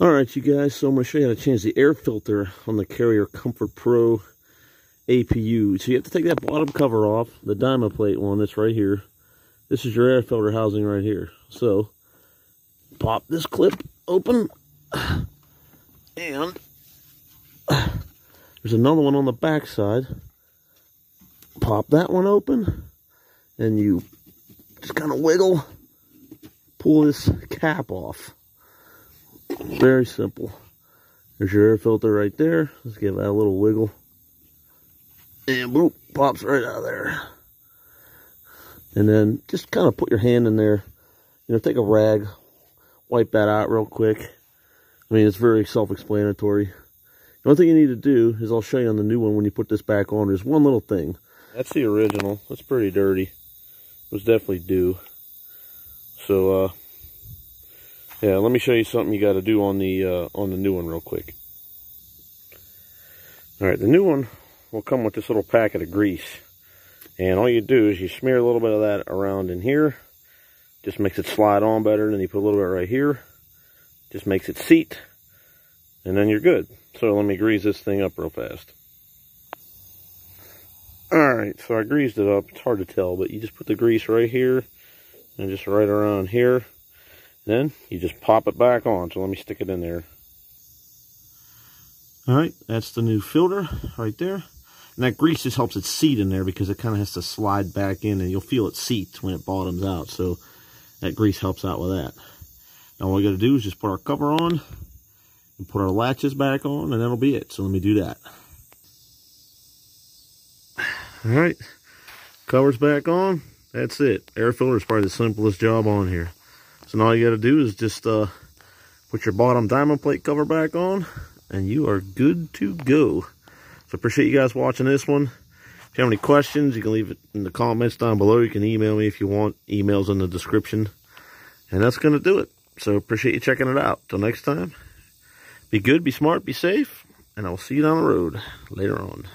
All right, you guys, so I'm going to show you how to change the air filter on the Carrier Comfort Pro APU. So you have to take that bottom cover off, the diamond plate one that's right here. This is your air filter housing right here. So, pop this clip open, and there's another one on the back side. Pop that one open, and you just kind of wiggle, pull this cap off. Very simple. There's your air filter right there. Let's give that a little wiggle. And boop, pops right out of there. And then just kind of put your hand in there. You know, take a rag, wipe that out real quick. I mean, it's very self-explanatory. The only thing you need to do is I'll show you on the new one when you put this back on. There's one little thing. That's the original. It's pretty dirty. It was definitely due. So, uh, yeah, let me show you something you got to do on the uh, on the new one real quick. All right, the new one will come with this little packet of grease. And all you do is you smear a little bit of that around in here. Just makes it slide on better. And then you put a little bit right here. Just makes it seat. And then you're good. So let me grease this thing up real fast. Alright, so I greased it up. It's hard to tell, but you just put the grease right here. And just right around here. Then you just pop it back on. So let me stick it in there. All right, that's the new filter right there. And that grease just helps it seat in there because it kind of has to slide back in and you'll feel it seat when it bottoms out. So that grease helps out with that. Now all we got to do is just put our cover on and put our latches back on and that'll be it. So let me do that. All right, cover's back on. That's it. Air filter is probably the simplest job on here. So now all you got to do is just uh, put your bottom diamond plate cover back on and you are good to go. So appreciate you guys watching this one. If you have any questions, you can leave it in the comments down below. You can email me if you want. Emails in the description. And that's going to do it. So appreciate you checking it out. Till next time, be good, be smart, be safe, and I will see you down the road later on.